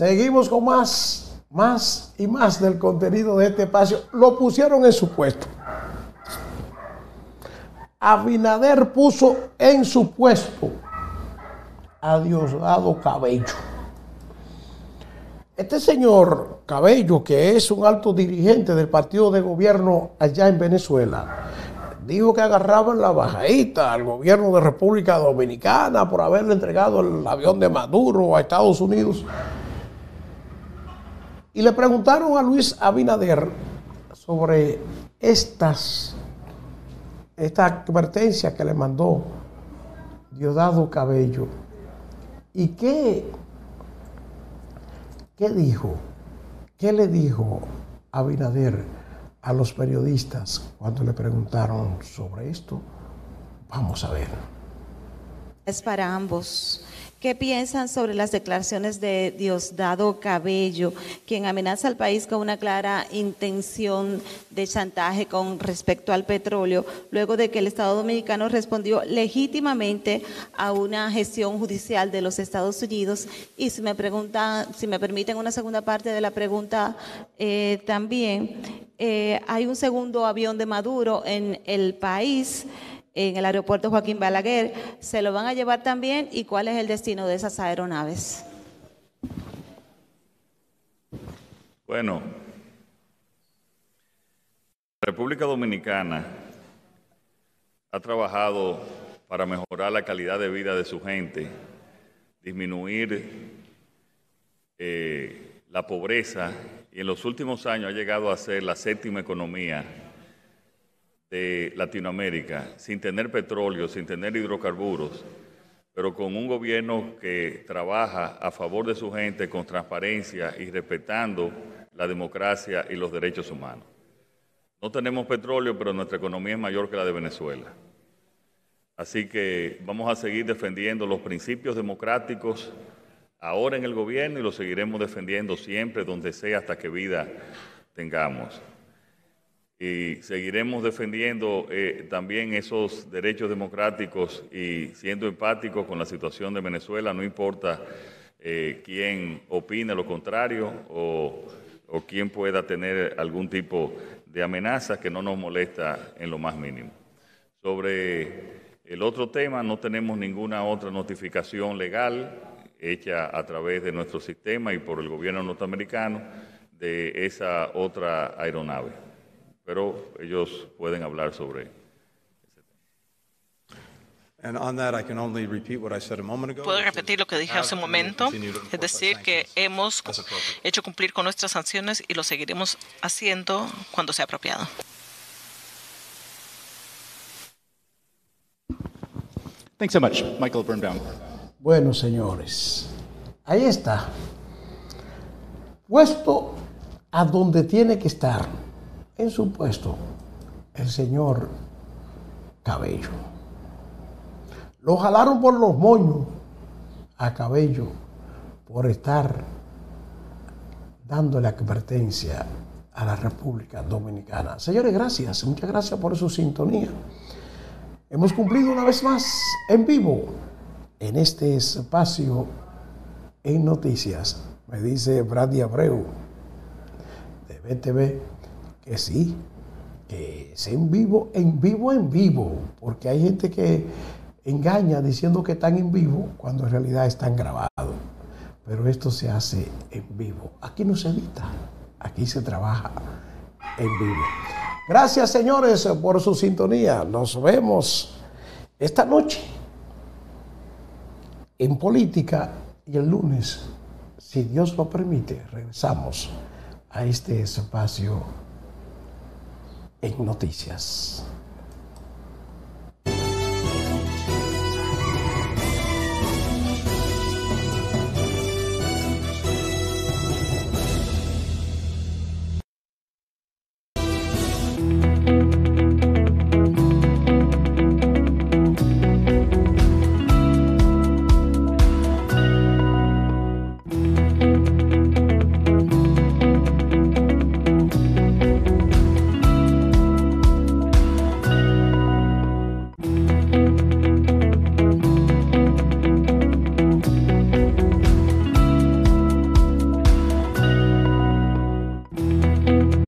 Seguimos con más, más y más del contenido de este espacio. Lo pusieron en su puesto. Abinader puso en su puesto a Diosdado Cabello. Este señor Cabello, que es un alto dirigente del partido de gobierno allá en Venezuela, dijo que agarraban la bajadita al gobierno de República Dominicana por haberle entregado el avión de Maduro a Estados Unidos. Y le preguntaron a Luis Abinader sobre estas, esta advertencia que le mandó Diosdado Cabello. ¿Y qué, qué dijo? ¿Qué le dijo Abinader a los periodistas cuando le preguntaron sobre esto? Vamos a ver. Es para ambos. ¿Qué piensan sobre las declaraciones de Diosdado Cabello, quien amenaza al país con una clara intención de chantaje con respecto al petróleo, luego de que el Estado Dominicano respondió legítimamente a una gestión judicial de los Estados Unidos? Y si me preguntan, si me permiten una segunda parte de la pregunta eh, también, eh, hay un segundo avión de Maduro en el país en el aeropuerto Joaquín Balaguer. ¿Se lo van a llevar también y cuál es el destino de esas aeronaves? Bueno, la República Dominicana ha trabajado para mejorar la calidad de vida de su gente, disminuir eh, la pobreza y en los últimos años ha llegado a ser la séptima economía de Latinoamérica, sin tener petróleo, sin tener hidrocarburos, pero con un gobierno que trabaja a favor de su gente con transparencia y respetando la democracia y los derechos humanos. No tenemos petróleo, pero nuestra economía es mayor que la de Venezuela. Así que vamos a seguir defendiendo los principios democráticos ahora en el gobierno y los seguiremos defendiendo siempre, donde sea, hasta que vida tengamos y seguiremos defendiendo eh, también esos derechos democráticos y siendo empáticos con la situación de Venezuela, no importa eh, quién opine lo contrario o, o quién pueda tener algún tipo de amenaza que no nos molesta en lo más mínimo. Sobre el otro tema, no tenemos ninguna otra notificación legal hecha a través de nuestro sistema y por el gobierno norteamericano de esa otra aeronave pero ellos pueden hablar sobre Puedo repetir lo que dije hace un momento, es decir, que hemos hecho cumplir con nuestras sanciones y lo seguiremos haciendo cuando sea apropiado. Thanks so much, Michael Birnbaum. Bueno, señores, ahí está. Puesto a donde tiene que estar en su puesto el señor Cabello. Lo jalaron por los moños a Cabello por estar dándole advertencia a la República Dominicana. Señores, gracias, muchas gracias por su sintonía. Hemos cumplido una vez más en vivo en este espacio en noticias. Me dice Brady Abreu de BTV que sí, que es en vivo, en vivo, en vivo, porque hay gente que engaña diciendo que están en vivo cuando en realidad están grabados. Pero esto se hace en vivo. Aquí no se edita, aquí se trabaja en vivo. Gracias señores por su sintonía. Nos vemos esta noche en política y el lunes, si Dios lo permite, regresamos a este espacio en noticias.